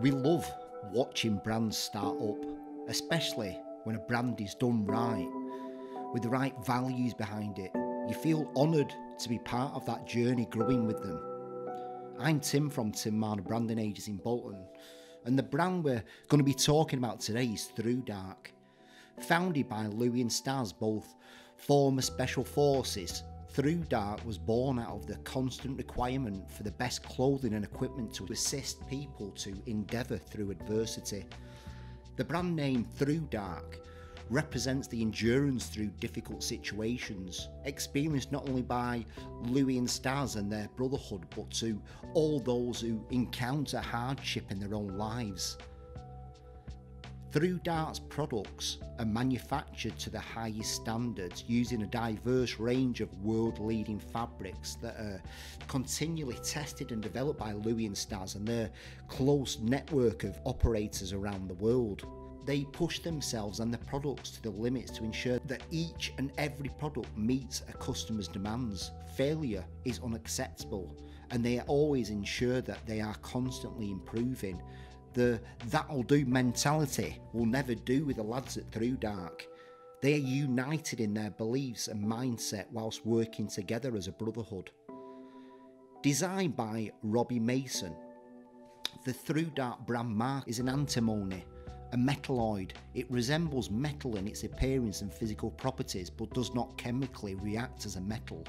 We love watching brands start up, especially when a brand is done right, with the right values behind it. You feel honoured to be part of that journey growing with them. I'm Tim from Tim Marner Branding Agency in Bolton, and the brand we're going to be talking about today is ThruDark. Founded by Louis and Staz, both former Special Forces ThruDark was born out of the constant requirement for the best clothing and equipment to assist people to endeavour through adversity. The brand name ThruDark represents the endurance through difficult situations, experienced not only by Louis and Staz and their brotherhood, but to all those who encounter hardship in their own lives. ThruDark's products are manufactured to the highest standards using a diverse range of world leading fabrics that are continually tested and developed by Louis and Staz and their close network of operators around the world. They push themselves and their products to the limits to ensure that each and every product meets a customer's demands. Failure is unacceptable and they always ensure that they are constantly improving the that'll do mentality will never do with the lads at ThruDark. They are united in their beliefs and mindset whilst working together as a brotherhood. Designed by Robbie Mason, the ThruDark brand mark is an antimony, a metalloid. It resembles metal in its appearance and physical properties but does not chemically react as a metal.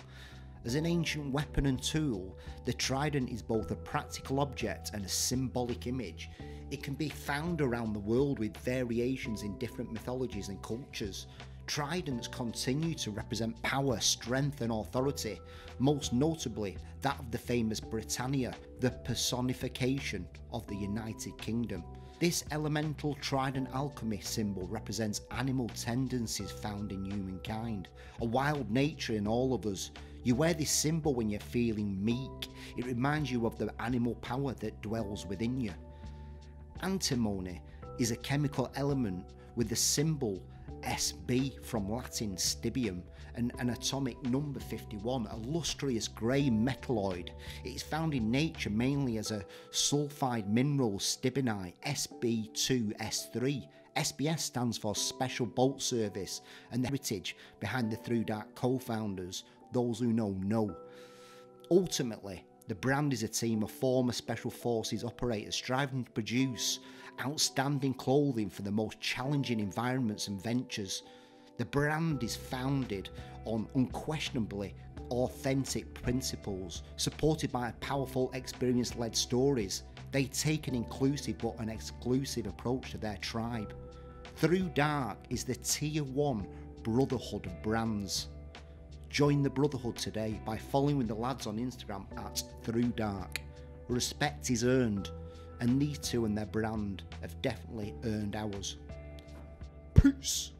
As an ancient weapon and tool, the trident is both a practical object and a symbolic image. It can be found around the world with variations in different mythologies and cultures. Tridents continue to represent power, strength, and authority, most notably that of the famous Britannia, the personification of the United Kingdom. This elemental trident alchemy symbol represents animal tendencies found in humankind, a wild nature in all of us, you wear this symbol when you're feeling meek. It reminds you of the animal power that dwells within you. Antimony is a chemical element with the symbol SB from Latin stibium and an atomic number 51, a lustrous grey metalloid. It is found in nature mainly as a sulfide mineral stibnite SB2S3. SBS stands for Special Boat Service and the heritage behind the ThruDark co-founders those who know know. Ultimately, the brand is a team of former Special Forces operators striving to produce outstanding clothing for the most challenging environments and ventures. The brand is founded on unquestionably authentic principles, supported by powerful experience led stories. They take an inclusive but an exclusive approach to their tribe. ThruDark is the tier 1 brotherhood of brands. Join the Brotherhood today by following the lads on Instagram at ThruDark. Respect is earned, and these two and their brand have definitely earned ours. Peace!